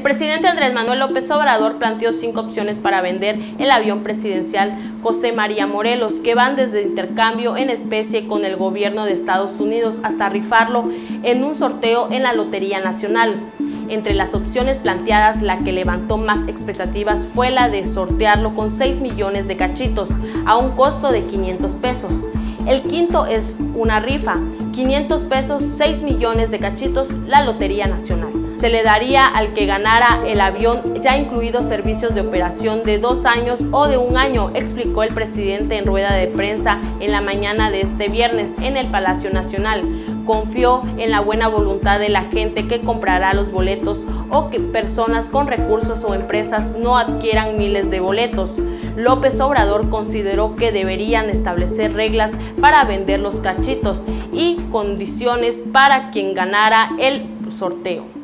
El presidente Andrés Manuel López Obrador planteó cinco opciones para vender el avión presidencial José María Morelos, que van desde intercambio en especie con el gobierno de Estados Unidos hasta rifarlo en un sorteo en la Lotería Nacional. Entre las opciones planteadas, la que levantó más expectativas fue la de sortearlo con 6 millones de cachitos a un costo de 500 pesos. El quinto es una rifa, 500 pesos, 6 millones de cachitos, la Lotería Nacional se le daría al que ganara el avión ya incluidos servicios de operación de dos años o de un año, explicó el presidente en rueda de prensa en la mañana de este viernes en el Palacio Nacional. Confió en la buena voluntad de la gente que comprará los boletos o que personas con recursos o empresas no adquieran miles de boletos. López Obrador consideró que deberían establecer reglas para vender los cachitos y condiciones para quien ganara el sorteo.